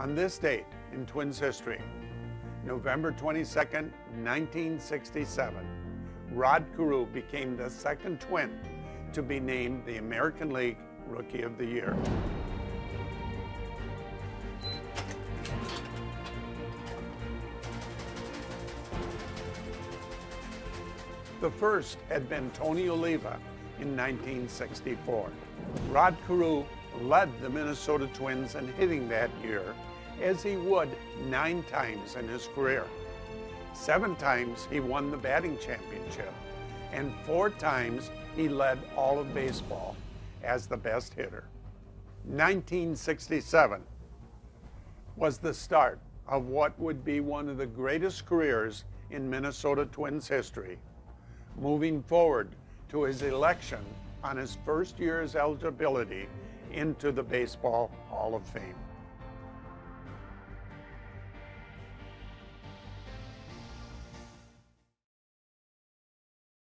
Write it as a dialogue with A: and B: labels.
A: On this date in Twins history, November 22, 1967, Rod Carew became the second Twin to be named the American League Rookie of the Year. The first had been Tony Oliva in 1964. Rod Carew led the Minnesota Twins in hitting that year, as he would nine times in his career. Seven times he won the batting championship, and four times he led all of baseball as the best hitter. 1967 was the start of what would be one of the greatest careers in Minnesota Twins history moving forward to his election on his first year's eligibility into the Baseball Hall of Fame.